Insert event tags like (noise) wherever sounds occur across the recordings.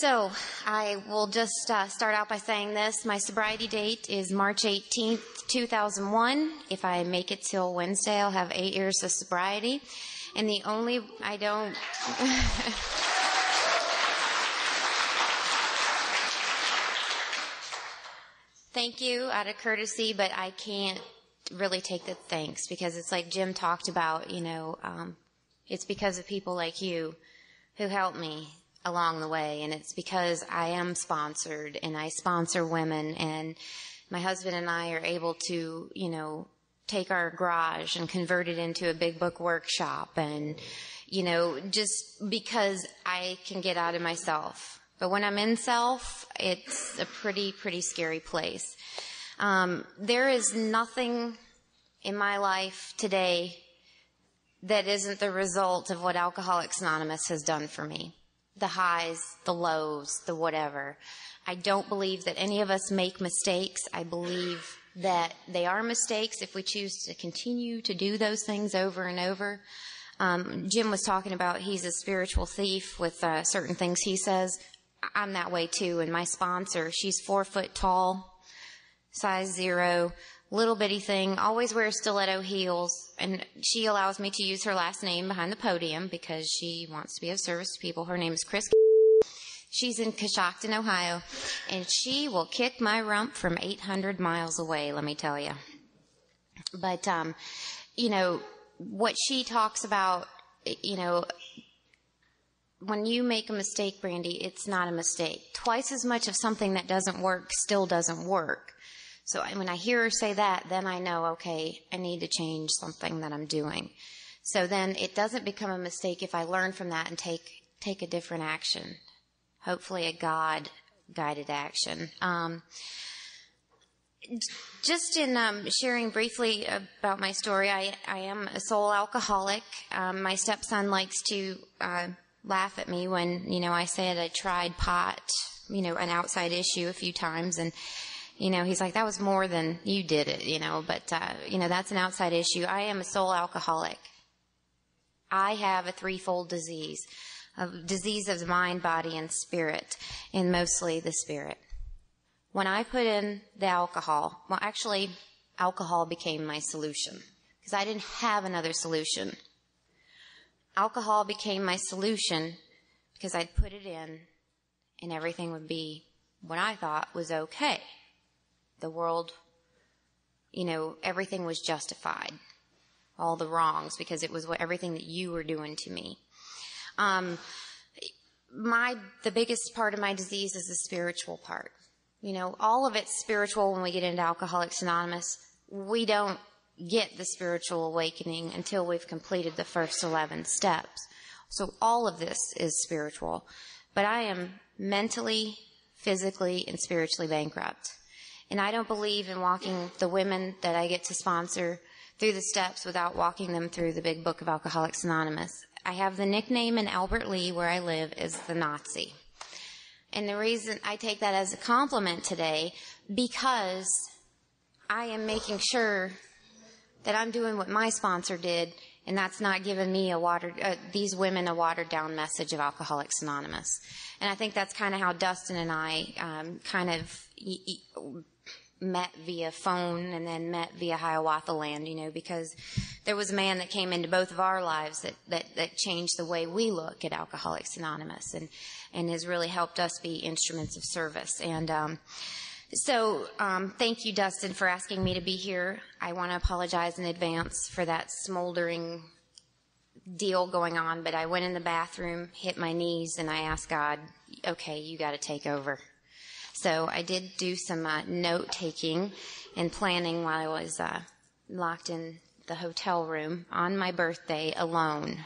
So, I will just uh, start out by saying this. My sobriety date is March 18th, 2001. If I make it till Wednesday, I'll have eight years of sobriety. And the only, I don't. (laughs) Thank you out of courtesy, but I can't really take the thanks because it's like Jim talked about, you know, um, it's because of people like you who helped me along the way. And it's because I am sponsored and I sponsor women and my husband and I are able to, you know, take our garage and convert it into a big book workshop and, you know, just because I can get out of myself. But when I'm in self, it's a pretty, pretty scary place. Um, there is nothing in my life today that isn't the result of what Alcoholics Anonymous has done for me the highs, the lows, the whatever. I don't believe that any of us make mistakes. I believe that they are mistakes if we choose to continue to do those things over and over. Um, Jim was talking about he's a spiritual thief with uh, certain things he says. I'm that way too. And my sponsor, she's four foot tall, size zero, little bitty thing, always wears stiletto heels, and she allows me to use her last name behind the podium because she wants to be of service to people. Her name is Chris. She's in Coshocton, Ohio, and she will kick my rump from 800 miles away, let me tell you. But, um, you know, what she talks about, you know, when you make a mistake, Brandi, it's not a mistake. Twice as much of something that doesn't work still doesn't work. So when I hear her say that, then I know, okay, I need to change something that I'm doing. So then it doesn't become a mistake if I learn from that and take, take a different action. Hopefully a God guided action. Um, just in um, sharing briefly about my story, I, I am a sole alcoholic. Um, my stepson likes to uh, laugh at me when you know I said I tried pot, you know, an outside issue a few times, and you know, he's like, that was more than you did it, you know, but, uh, you know, that's an outside issue. I am a sole alcoholic. I have a threefold disease, a disease of the mind, body, and spirit, and mostly the spirit. When I put in the alcohol, well, actually, alcohol became my solution because I didn't have another solution. Alcohol became my solution because I'd put it in and everything would be what I thought was okay the world, you know, everything was justified. All the wrongs because it was what everything that you were doing to me. Um, my the biggest part of my disease is the spiritual part. You know, all of it's spiritual when we get into Alcoholics Anonymous. We don't get the spiritual awakening until we've completed the first 11 steps. So all of this is spiritual. But I am mentally, physically, and spiritually bankrupt. And I don't believe in walking the women that I get to sponsor through the steps without walking them through the big book of Alcoholics Anonymous. I have the nickname in Albert Lea where I live is the Nazi. And the reason I take that as a compliment today because I am making sure that I'm doing what my sponsor did and that's not giving me a watered, uh, these women a watered down message of Alcoholics Anonymous. And I think that's kind of how Dustin and I um, kind of met via phone and then met via Hiawatha Land, you know, because there was a man that came into both of our lives that, that, that changed the way we look at Alcoholics Anonymous and, and has really helped us be instruments of service. And, um, so, um, thank you, Dustin, for asking me to be here. I want to apologize in advance for that smoldering deal going on, but I went in the bathroom, hit my knees, and I asked God, okay, you got to take over. So I did do some uh, note taking and planning while I was uh, locked in the hotel room on my birthday alone.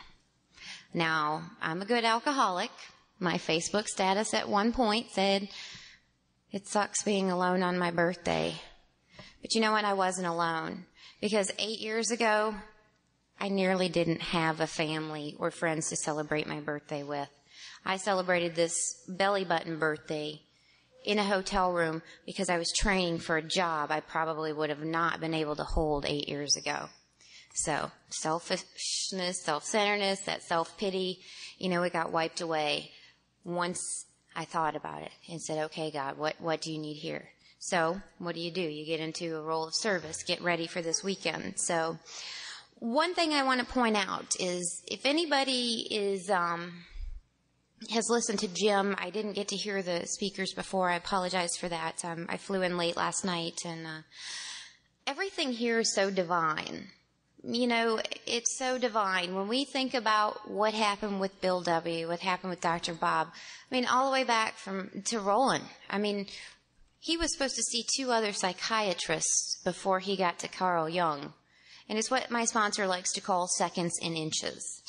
Now, I'm a good alcoholic. My Facebook status at one point said, it sucks being alone on my birthday. But you know what? I wasn't alone. Because eight years ago, I nearly didn't have a family or friends to celebrate my birthday with. I celebrated this belly button birthday in a hotel room because I was training for a job I probably would have not been able to hold eight years ago. So selfishness, self-centeredness, that self-pity, you know, it got wiped away once I thought about it and said, okay, God, what, what do you need here? So what do you do? You get into a role of service, get ready for this weekend. So one thing I want to point out is if anybody is, um, has listened to Jim, I didn't get to hear the speakers before. I apologize for that. Um, I flew in late last night and, uh, everything here is so divine you know, it's so divine. When we think about what happened with Bill W., what happened with Dr. Bob, I mean, all the way back from to Rowland. I mean, he was supposed to see two other psychiatrists before he got to Carl Jung. And it's what my sponsor likes to call seconds and inches.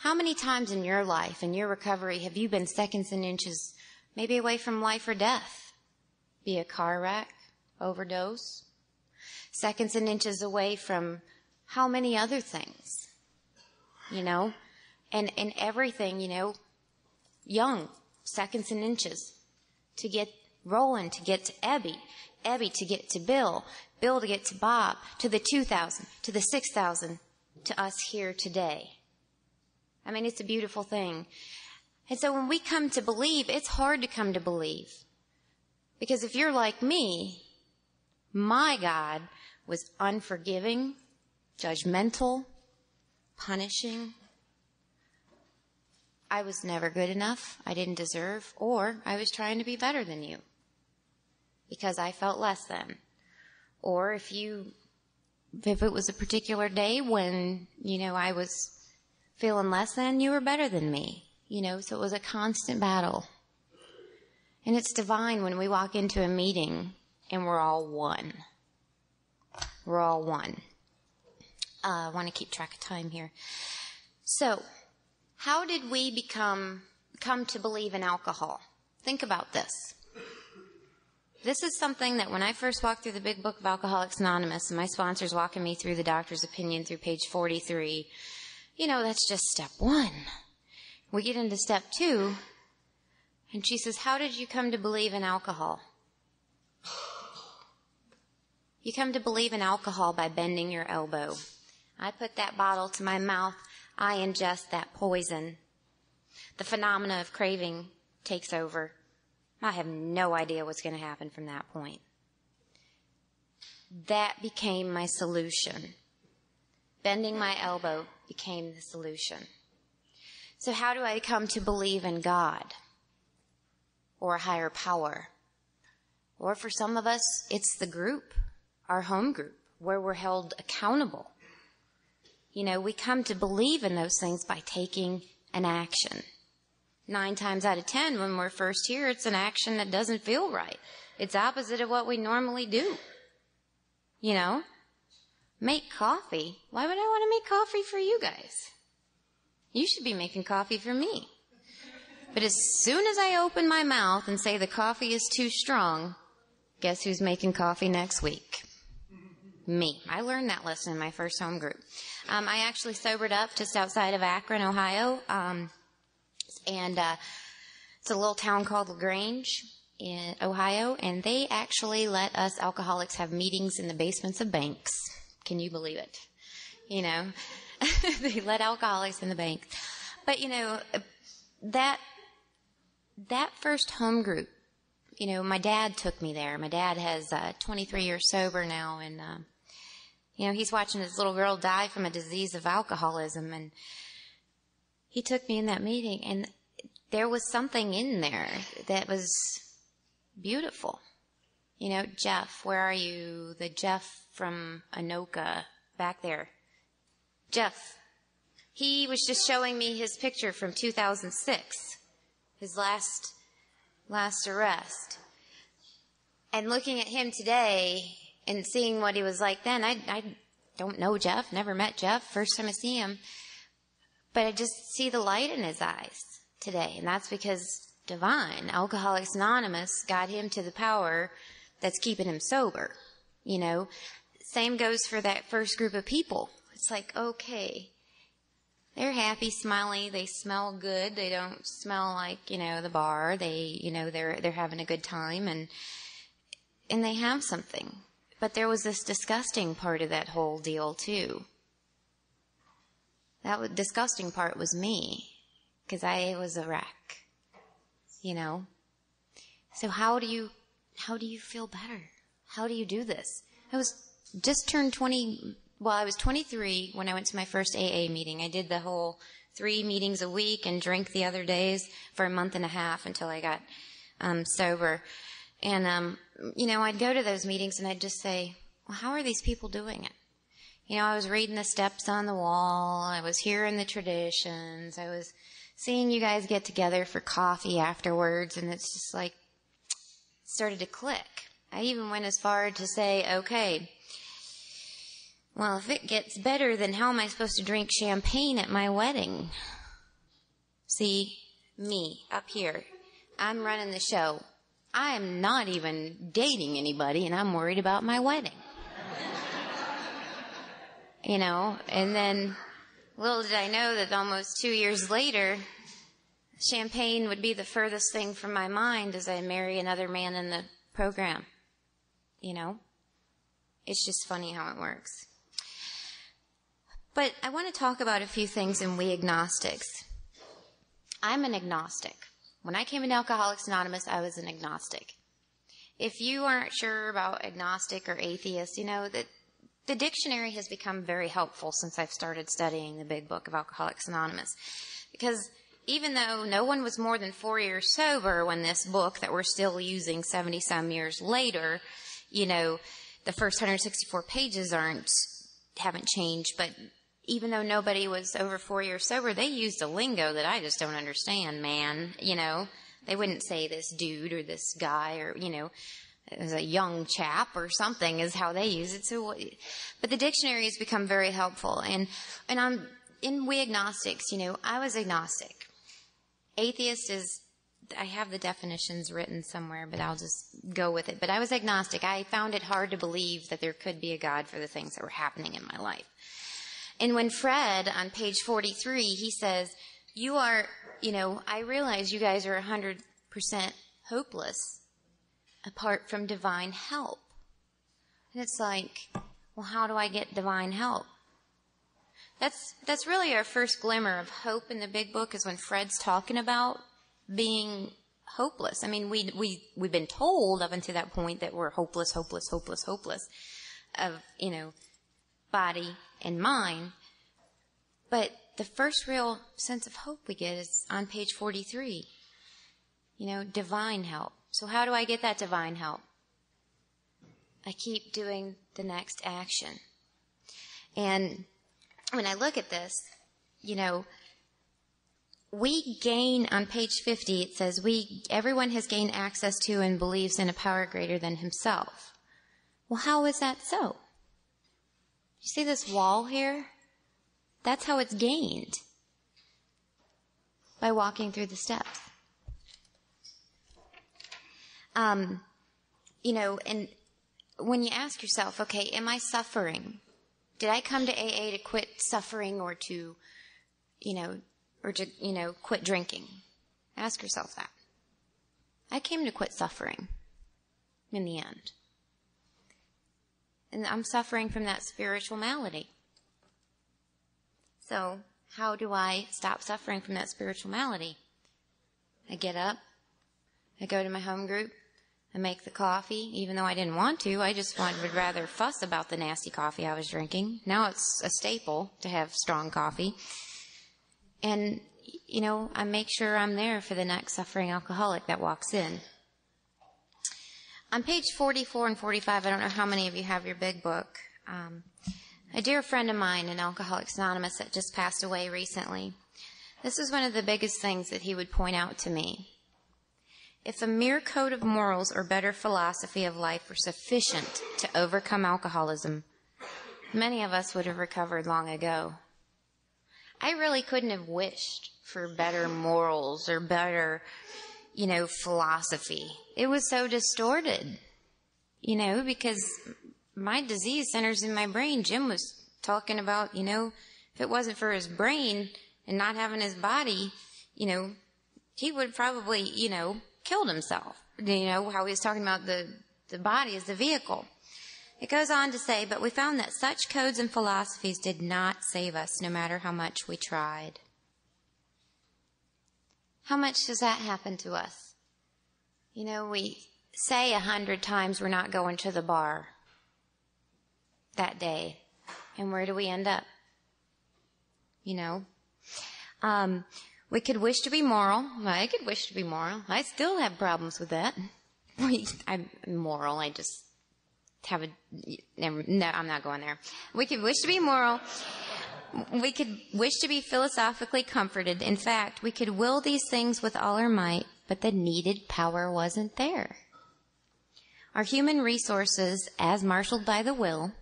How many times in your life, in your recovery, have you been seconds and inches, maybe away from life or death? Be a car wreck, overdose, seconds and inches away from how many other things? You know? And, and everything, you know, young, seconds and inches to get Rowland to get to Ebby, Ebby to get to Bill, Bill to get to Bob, to the 2,000, to the 6,000, to us here today. I mean, it's a beautiful thing. And so when we come to believe, it's hard to come to believe. Because if you're like me, my God was unforgiving, judgmental, punishing. I was never good enough, I didn't deserve, or I was trying to be better than you because I felt less than. Or if you, if it was a particular day when, you know, I was feeling less than, you were better than me. You know, so it was a constant battle. And it's divine when we walk into a meeting and we're all one. We're all one. Uh, I want to keep track of time here. So, how did we become come to believe in alcohol? Think about this. This is something that when I first walked through the big book of Alcoholics Anonymous, and my sponsor's walking me through the doctor's opinion through page 43, you know, that's just step one. We get into step two, and she says, How did you come to believe in alcohol? You come to believe in alcohol by bending your elbow. I put that bottle to my mouth. I ingest that poison. The phenomena of craving takes over. I have no idea what's going to happen from that point. That became my solution. Bending my elbow became the solution. So how do I come to believe in God or a higher power? Or for some of us, it's the group, our home group, where we're held accountable you know, we come to believe in those things by taking an action. Nine times out of ten, when we're first here, it's an action that doesn't feel right. It's opposite of what we normally do. You know? Make coffee. Why would I want to make coffee for you guys? You should be making coffee for me. But as soon as I open my mouth and say the coffee is too strong, guess who's making coffee next week? Me. I learned that lesson in my first home group. Um, I actually sobered up just outside of Akron, Ohio, um, and uh, it's a little town called LaGrange in Ohio, and they actually let us alcoholics have meetings in the basements of banks. Can you believe it? You know, (laughs) they let alcoholics in the bank. But you know, that that first home group, you know, my dad took me there. My dad has uh, 23 years sober now, and uh, you know, he's watching his little girl die from a disease of alcoholism and he took me in that meeting and there was something in there that was beautiful. You know, Jeff, where are you? The Jeff from Anoka back there. Jeff. He was just showing me his picture from 2006, his last, last arrest. And looking at him today, and seeing what he was like then, I, I don't know Jeff, never met Jeff, first time I see him, but I just see the light in his eyes today. And that's because divine, Alcoholics Anonymous got him to the power that's keeping him sober. You know, same goes for that first group of people. It's like, okay. They're happy, smiley, they smell good, they don't smell like, you know, the bar. They, you know, they're they're having a good time and and they have something. But there was this disgusting part of that whole deal too. That disgusting part was me because I was a wreck. You know? So how do you how do you feel better? How do you do this? I was just turned 20 well, I was 23 when I went to my first AA meeting. I did the whole three meetings a week and drink the other days for a month and a half until I got um, sober. And, um, you know, I'd go to those meetings and I'd just say, well, how are these people doing it? You know, I was reading the steps on the wall. I was hearing the traditions. I was seeing you guys get together for coffee afterwards. And it's just like, started to click. I even went as far to say, okay, well, if it gets better, then how am I supposed to drink champagne at my wedding? See, me up here. I'm running the show. I am not even dating anybody and I'm worried about my wedding. you know, and then little did I know that almost two years later, champagne would be the furthest thing from my mind as I marry another man in the program. You know? It's just funny how it works. But I want to talk about a few things in We Agnostics. I'm an agnostic. When I came into Alcoholics Anonymous, I was an agnostic. If you aren't sure about agnostic or atheist, you know that the dictionary has become very helpful since I've started studying the big book of Alcoholics Anonymous. Because even though no one was more than four years sober when this book that we're still using 70 some years later, you know, the first 164 pages aren't, haven't changed, but even though nobody was over four years sober, they used a lingo that I just don't understand, man. You know, they wouldn't say this dude or this guy or, you know, as a young chap or something is how they use it. So, but the dictionary has become very helpful. And, and I'm, in We Agnostics, you know, I was agnostic. Atheist is, I have the definitions written somewhere, but I'll just go with it. But I was agnostic. I found it hard to believe that there could be a God for the things that were happening in my life. And when Fred on page 43, he says, you are, you know, I realize you guys are 100% hopeless apart from divine help. And it's like, well, how do I get divine help? That's, that's really our first glimmer of hope in the big book is when Fred's talking about being hopeless. I mean, we, we, we've been told up until that point that we're hopeless, hopeless, hopeless, hopeless of, you know, body and mind. But the first real sense of hope we get is on page 43. You know, divine help. So how do I get that divine help? I keep doing the next action. And when I look at this, you know, we gain on page 50, it says we, everyone has gained access to and believes in a power greater than himself. Well, how is that so? You see this wall here? That's how it's gained. By walking through the steps. Um, you know, and when you ask yourself, okay, am I suffering? Did I come to AA to quit suffering or to, you know, or to, you know, quit drinking? Ask yourself that. I came to quit suffering in the end. And I'm suffering from that spiritual malady. So, how do I stop suffering from that spiritual malady? I get up, I go to my home group, I make the coffee, even though I didn't want to. I just would rather fuss about the nasty coffee I was drinking. Now it's a staple to have strong coffee. And, you know, I make sure I'm there for the next suffering alcoholic that walks in. On page 44 and 45, I don't know how many of you have your big book. Um, a dear friend of mine in Alcoholics Anonymous that just passed away recently. This is one of the biggest things that he would point out to me. If a mere code of morals or better philosophy of life were sufficient to overcome alcoholism, many of us would have recovered long ago. I really couldn't have wished for better morals or better you know, philosophy. It was so distorted, you know, because my disease centers in my brain. Jim was talking about, you know, if it wasn't for his brain and not having his body, you know, he would probably, you know, killed himself. You know, how he was talking about the, the body as the vehicle. It goes on to say, but we found that such codes and philosophies did not save us, no matter how much we tried. How much does that happen to us? You know, we say a hundred times we're not going to the bar that day. And where do we end up? You know? Um, we could wish to be moral. I could wish to be moral. I still have problems with that. (laughs) I'm moral. I just have a, never, no, I'm not going there. We could wish to be moral. We could wish to be philosophically comforted. In fact, we could will these things with all our might, but the needed power wasn't there. Our human resources, as marshaled by the will,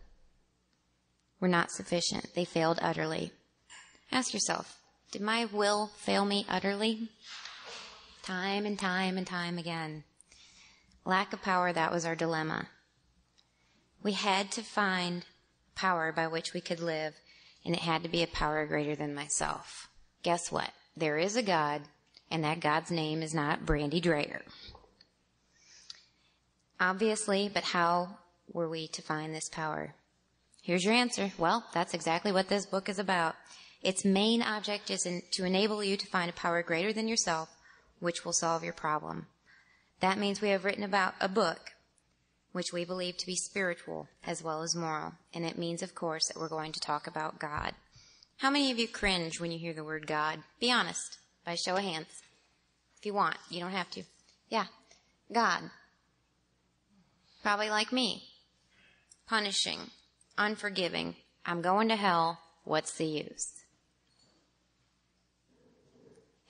were not sufficient. They failed utterly. Ask yourself, did my will fail me utterly? Time and time and time again. Lack of power, that was our dilemma. We had to find power by which we could live, and it had to be a power greater than myself. Guess what? There is a God, and that God's name is not Brandi Dreyer. Obviously, but how were we to find this power? Here's your answer. Well, that's exactly what this book is about. Its main object is in, to enable you to find a power greater than yourself, which will solve your problem. That means we have written about a book which we believe to be spiritual as well as moral. And it means, of course, that we're going to talk about God. How many of you cringe when you hear the word God? Be honest, by show of hands. If you want, you don't have to. Yeah, God. Probably like me. Punishing, unforgiving. I'm going to hell. What's the use?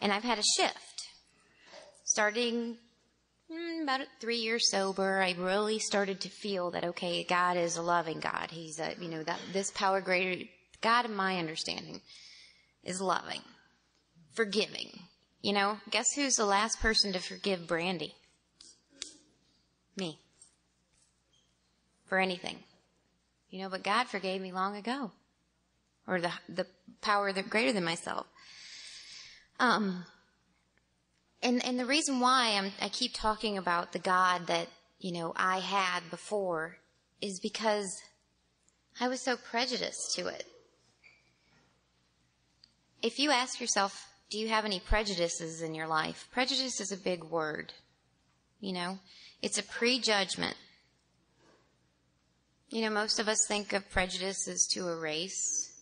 And I've had a shift. Starting about three years sober, I really started to feel that, okay, God is a loving God. He's a, you know, that this power greater, God in my understanding is loving, forgiving. You know, guess who's the last person to forgive Brandi? Me. For anything. You know, but God forgave me long ago. Or the, the power that greater than myself. Um, and, and the reason why I'm, I keep talking about the God that, you know, I had before is because I was so prejudiced to it. If you ask yourself, do you have any prejudices in your life? Prejudice is a big word. You know, it's a prejudgment. You know, most of us think of prejudice as to a race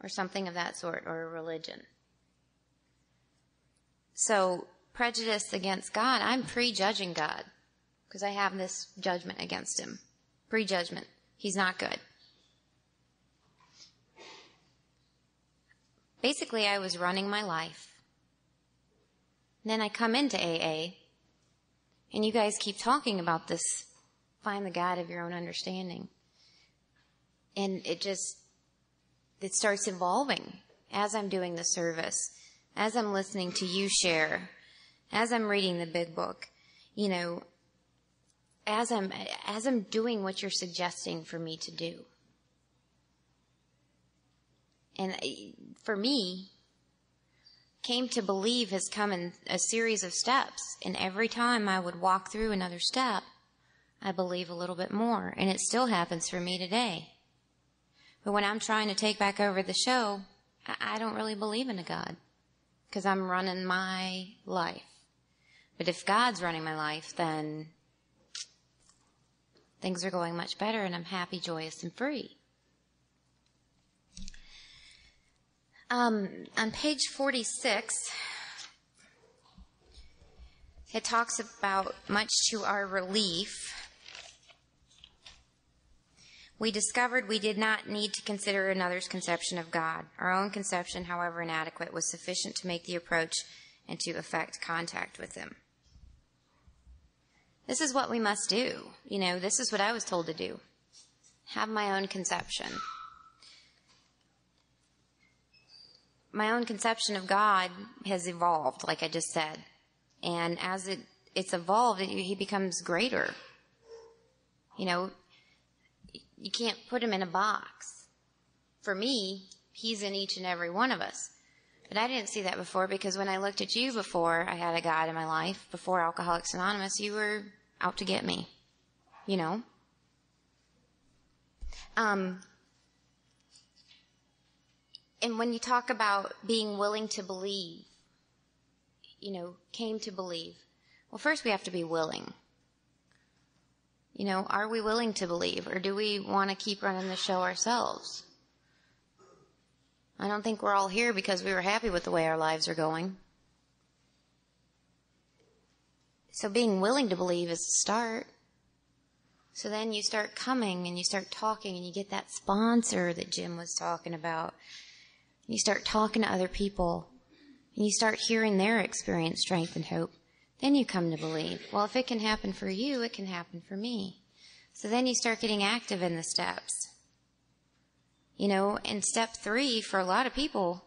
or something of that sort or a religion. So prejudice against God, I'm prejudging God because I have this judgment against him. Prejudgment. He's not good. Basically, I was running my life. Then I come into AA, and you guys keep talking about this find the God of your own understanding. And it just, it starts evolving as I'm doing the service as I'm listening to you share, as I'm reading the big book, you know, as I'm, as I'm doing what you're suggesting for me to do. And for me, came to believe has come in a series of steps. And every time I would walk through another step, I believe a little bit more. And it still happens for me today. But when I'm trying to take back over the show, I don't really believe in a God because I'm running my life. But if God's running my life, then things are going much better and I'm happy, joyous, and free. Um, on page 46, it talks about much to our relief we discovered we did not need to consider another's conception of God. Our own conception, however inadequate, was sufficient to make the approach and to effect contact with Him. This is what we must do. You know, this is what I was told to do. Have my own conception. My own conception of God has evolved, like I just said. And as it, it's evolved, he becomes greater. You know, you can't put him in a box. For me, he's in each and every one of us. But I didn't see that before because when I looked at you before I had a God in my life, before Alcoholics Anonymous, you were out to get me. You know? Um, and when you talk about being willing to believe, you know, came to believe, well, first we have to be willing. You know, are we willing to believe or do we want to keep running the show ourselves? I don't think we're all here because we were happy with the way our lives are going. So being willing to believe is a start. So then you start coming and you start talking and you get that sponsor that Jim was talking about. You start talking to other people and you start hearing their experience, strength, and hope. Then you come to believe, well, if it can happen for you, it can happen for me. So then you start getting active in the steps. You know, and step three for a lot of people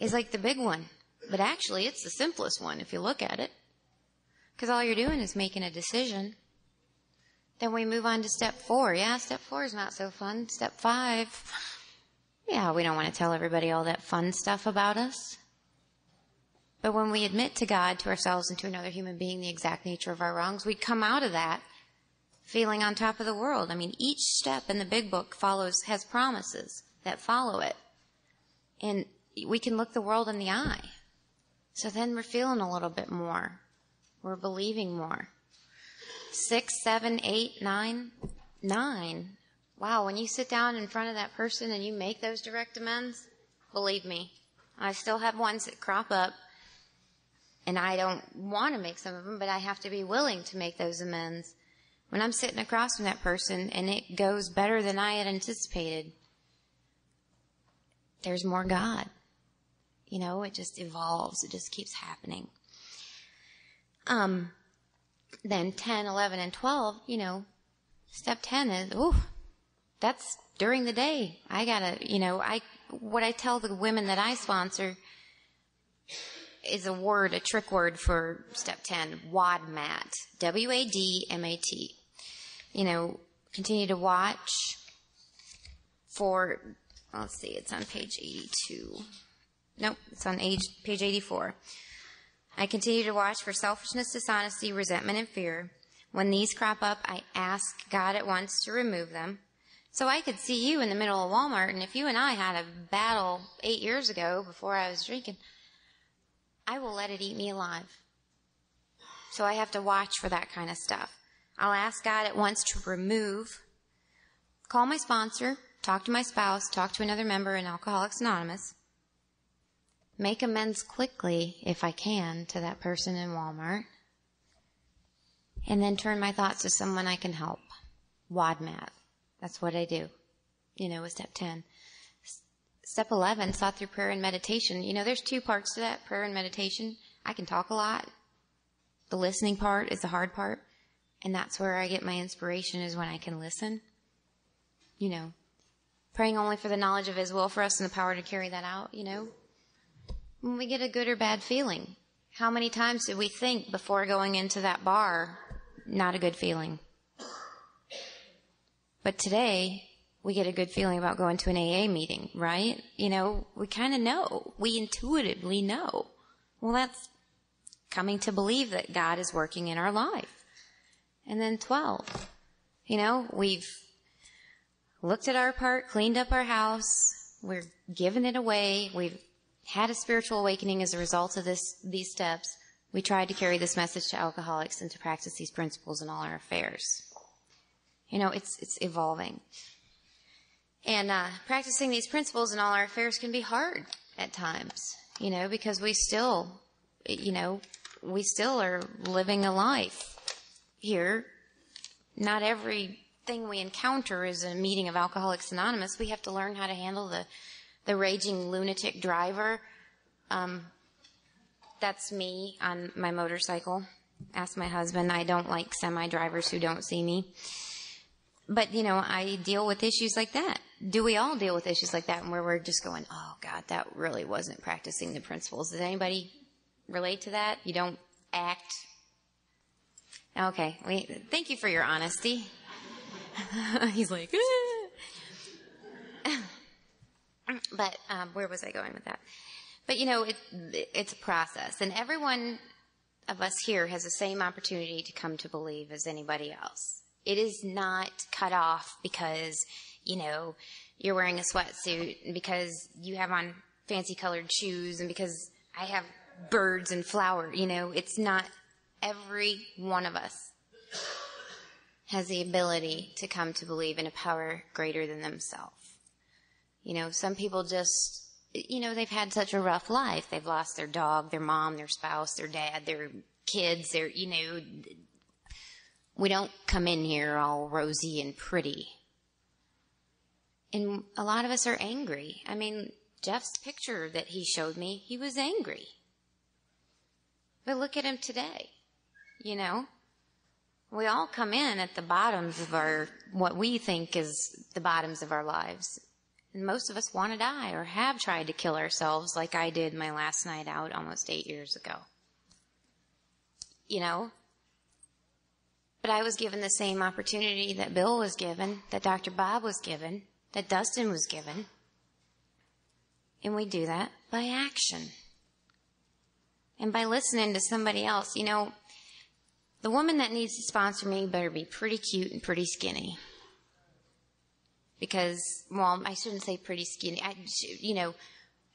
is like the big one. But actually, it's the simplest one if you look at it. Because all you're doing is making a decision. Then we move on to step four. Yeah, step four is not so fun. Step five. Yeah, we don't want to tell everybody all that fun stuff about us. But when we admit to God, to ourselves, and to another human being the exact nature of our wrongs, we come out of that feeling on top of the world. I mean, each step in the big book follows, has promises that follow it. And we can look the world in the eye. So then we're feeling a little bit more. We're believing more. Six, seven, eight, nine, nine. Wow, when you sit down in front of that person and you make those direct amends, believe me, I still have ones that crop up and I don't want to make some of them, but I have to be willing to make those amends when I'm sitting across from that person and it goes better than I had anticipated, there's more God. You know, it just evolves. It just keeps happening. Um, then 10, 11, and 12, you know, step 10 is, ooh, that's during the day. I gotta, you know, I, what I tell the women that I sponsor is a word, a trick word for step 10, WADMAT. W-A-D-M-A-T you know, continue to watch for, let's see, it's on page 82. Nope, it's on age, page 84. I continue to watch for selfishness, dishonesty, resentment, and fear. When these crop up, I ask God at once to remove them. So I could see you in the middle of Walmart, and if you and I had a battle eight years ago before I was drinking, I will let it eat me alive. So I have to watch for that kind of stuff. I'll ask God at once to remove, call my sponsor, talk to my spouse, talk to another member in Alcoholics Anonymous, make amends quickly, if I can, to that person in Walmart, and then turn my thoughts to someone I can help. WADMAT. That's what I do. You know, with step 10. Step 11, thought through prayer and meditation. You know, there's two parts to that, prayer and meditation. I can talk a lot. The listening part is the hard part. And that's where I get my inspiration is when I can listen. You know, praying only for the knowledge of His will for us and the power to carry that out, you know. When we get a good or bad feeling, how many times did we think before going into that bar, not a good feeling? But today, we get a good feeling about going to an AA meeting, right? You know, we kind of know. We intuitively know. Well, that's coming to believe that God is working in our life and then 12. You know, we've looked at our part, cleaned up our house, we're giving it away, we've had a spiritual awakening as a result of this, these steps. We tried to carry this message to alcoholics and to practice these principles in all our affairs. You know, it's, it's evolving. And, uh, practicing these principles in all our affairs can be hard at times, you know, because we still, you know, we still are living a life here, not everything we encounter is a meeting of Alcoholics Anonymous. We have to learn how to handle the, the raging lunatic driver. Um, that's me on my motorcycle. Ask my husband. I don't like semi drivers who don't see me. But, you know, I deal with issues like that. Do we all deal with issues like that and where we're just going, oh, God, that really wasn't practicing the principles? Does anybody relate to that? You don't act Okay. We, thank you for your honesty. (laughs) He's like. (laughs) But um, where was I going with that? But you know, it, it's a process, and everyone of us here has the same opportunity to come to believe as anybody else. It is not cut off because you know you're wearing a sweatsuit and because you have on fancy colored shoes and because I have birds and flower. You know, it's not every one of us has the ability to come to believe in a power greater than themselves. You know, some people just, you know, they've had such a rough life. They've lost their dog, their mom, their spouse, their dad, their kids, their, you know, we don't come in here all rosy and pretty. And a lot of us are angry. I mean, Jeff's picture that he showed me, he was angry. But look at him today. You know? We all come in at the bottoms of our, what we think is the bottoms of our lives. And most of us want to die or have tried to kill ourselves like I did my last night out almost eight years ago. You know? But I was given the same opportunity that Bill was given, that Dr. Bob was given, that Dustin was given. And we do that by action. And by listening to somebody else, you know, the woman that needs to sponsor me better be pretty cute and pretty skinny. Because, well, I shouldn't say pretty skinny. I, you know,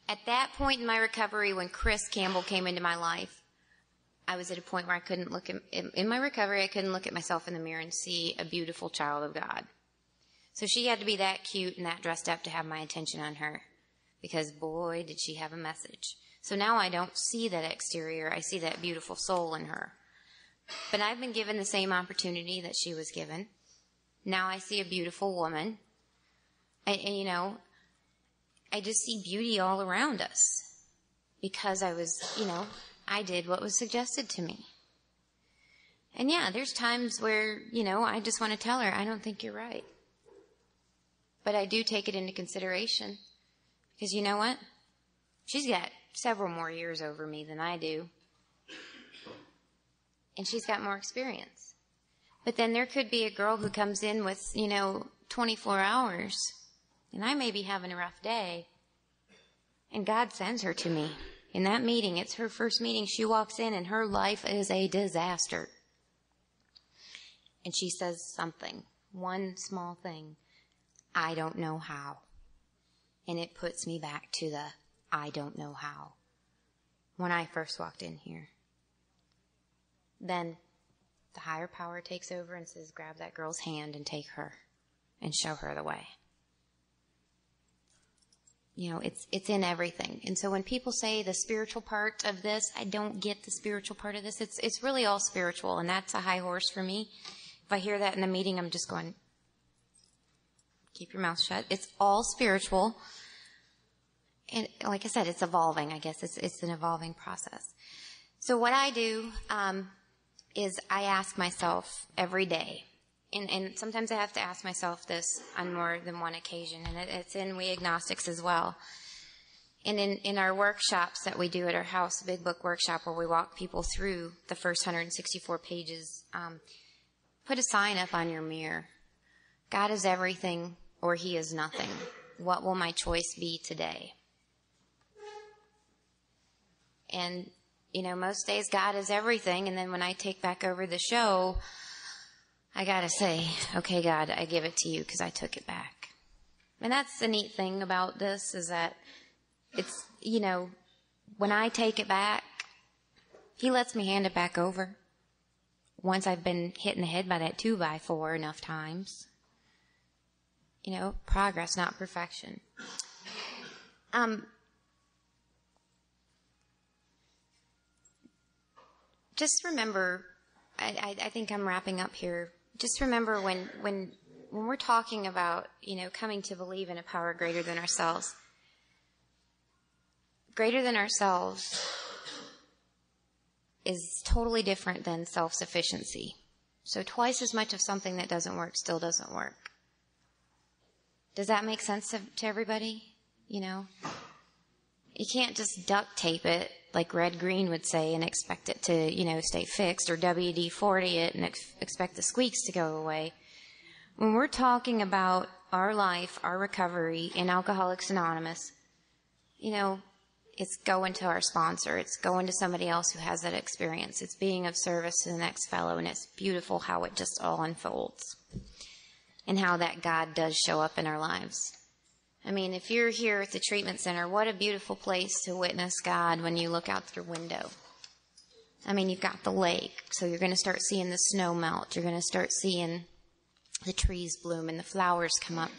at that point in my recovery, when Chris Campbell came into my life, I was at a point where I couldn't look at, in my recovery, I couldn't look at myself in the mirror and see a beautiful child of God. So she had to be that cute and that dressed up to have my attention on her. Because boy, did she have a message. So now I don't see that exterior, I see that beautiful soul in her. But I've been given the same opportunity that she was given. Now I see a beautiful woman. And, you know, I just see beauty all around us because I was, you know, I did what was suggested to me. And yeah, there's times where, you know, I just want to tell her, I don't think you're right. But I do take it into consideration because you know what? She's got several more years over me than I do and she's got more experience. But then there could be a girl who comes in with, you know, 24 hours, and I may be having a rough day, and God sends her to me. In that meeting, it's her first meeting. She walks in, and her life is a disaster. And she says something, one small thing. I don't know how. And it puts me back to the I don't know how when I first walked in here then the higher power takes over and says, grab that girl's hand and take her and show her the way. You know, it's, it's in everything. And so when people say the spiritual part of this, I don't get the spiritual part of this. It's, it's really all spiritual and that's a high horse for me. If I hear that in the meeting, I'm just going, keep your mouth shut. It's all spiritual. And like I said, it's evolving. I guess it's, it's an evolving process. So what I do, um, is I ask myself every day, and, and sometimes I have to ask myself this on more than one occasion, and it, it's in We Agnostics as well. And in, in our workshops that we do at our house, Big Book Workshop, where we walk people through the first 164 pages, um, put a sign up on your mirror. God is everything or he is nothing. What will my choice be today? And you know, most days God is everything. And then when I take back over the show, I gotta say, okay, God, I give it to you because I took it back. And that's the neat thing about this is that it's, you know, when I take it back, He lets me hand it back over. Once I've been hit in the head by that two by four enough times. You know, progress, not perfection. Um, just remember, I, I, I think I'm wrapping up here. Just remember when, when, when we're talking about, you know, coming to believe in a power greater than ourselves, greater than ourselves is totally different than self-sufficiency. So twice as much of something that doesn't work still doesn't work. Does that make sense to, to everybody? You know? You can't just duct tape it like Red Green would say and expect it to, you know, stay fixed or WD-40 it and ex- expect the squeaks to go away. When we're talking about our life, our recovery in Alcoholics Anonymous, you know, it's going to our sponsor. It's going to somebody else who has that experience. It's being of service to the next fellow, and it's beautiful how it just all unfolds and how that God does show up in our lives. I mean, if you're here at the treatment center, what a beautiful place to witness God when you look out your window. I mean, you've got the lake, so you're going to start seeing the snow melt. You're going to start seeing the trees bloom and the flowers come up.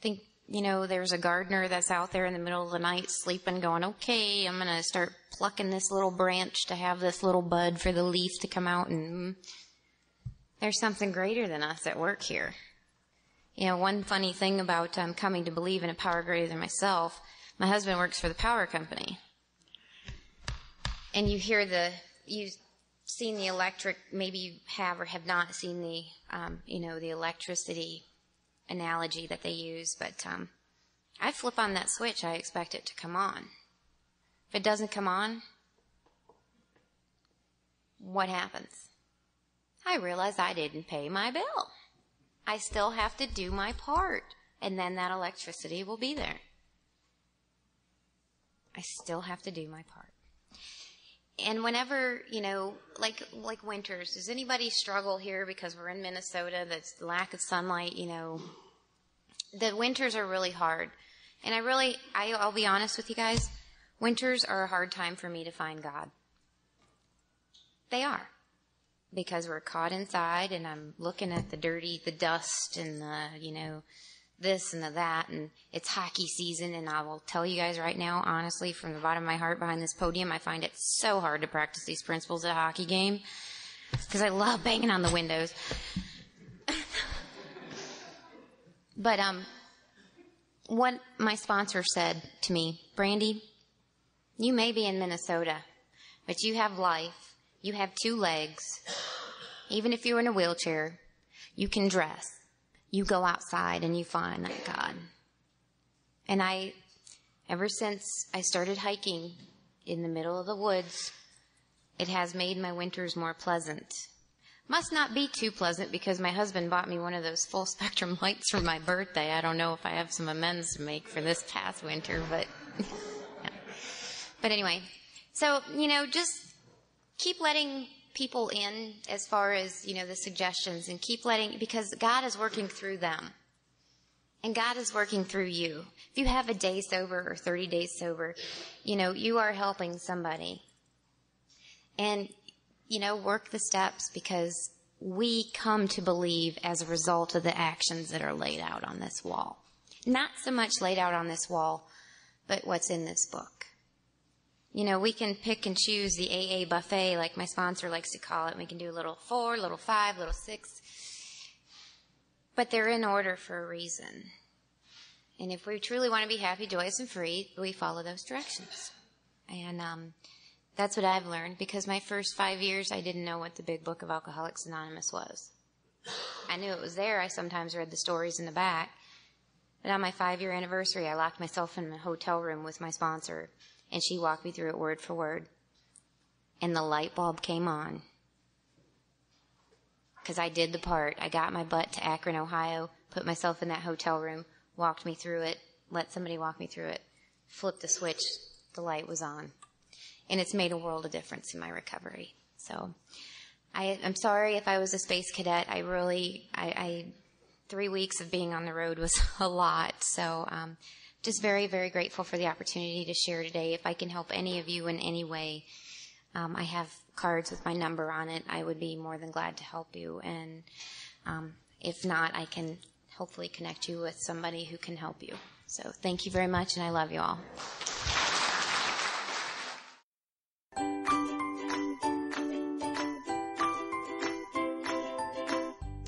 Think, you know, there's a gardener that's out there in the middle of the night sleeping, going, okay, I'm going to start plucking this little branch to have this little bud for the leaf to come out. And mm, there's something greater than us at work here. You know, one funny thing about um, coming to believe in a power greater than myself, my husband works for the power company. And you hear the you've seen the electric maybe you have or have not seen the um, you know the electricity analogy that they use but um, i flip on that switch i expect it to come on. If it doesn't come on what happens? I realize i didn't pay my bill i still have to do my part and then that electricity will be there. I still have to do my part. And whenever you know like like winters does anybody struggle here because we're in minnesota that's lack of sunlight you know? The winters are really hard. And i really I, i'll be honest with you guys winters are a hard time for me to find god. They are because we're caught inside and i'm looking at the dirty the dust and the you know this and the that, and it's hockey season. And I will tell you guys right now, honestly, from the bottom of my heart behind this podium, I find it so hard to practice these principles at a hockey game because I love banging on the windows. (laughs) but um, what my sponsor said to me, Brandi, you may be in Minnesota, but you have life. You have two legs. Even if you're in a wheelchair, you can dress you go outside and you find that God. And I, ever since I started hiking in the middle of the woods, it has made my winters more pleasant. Must not be too pleasant because my husband bought me one of those full spectrum (laughs) lights for my birthday. I don't know if I have some amends to make for this past winter, but, (laughs) yeah. but anyway. So, you know, just keep letting people in as far as, you know, the suggestions and keep letting, because God is working through them. And God is working through you. If you have a day sober or 30 days sober, you know, you are helping somebody. And, you know, work the steps because we come to believe as a result of the actions that are laid out on this wall. Not so much laid out on this wall, but what's in this book. You know, we can pick and choose the AA buffet, like my sponsor likes to call it. We can do a little four, little five, little six. But they're in order for a reason. And if we truly want to be happy, joyous, and free, we follow those directions. And um, that's what I've learned because my first five years, I didn't know what the big book of Alcoholics Anonymous was. I knew it was there. I sometimes read the stories in the back. But on my five year anniversary, I locked myself in a hotel room with my sponsor and she walked me through it word for word. And the light bulb came on. Because I did the part. I got my butt to Akron, Ohio, put myself in that hotel room, walked me through it, let somebody walk me through it, flipped the switch, the light was on. And it's made a world of difference in my recovery. So I, am sorry if I was a space cadet. I really, I, I, three weeks of being on the road was (laughs) a lot. So, um, just very, very grateful for the opportunity to share today. If I can help any of you in any way, um, I have cards with my number on it. I would be more than glad to help you. And um, if not, I can hopefully connect you with somebody who can help you. So thank you very much, and I love you all.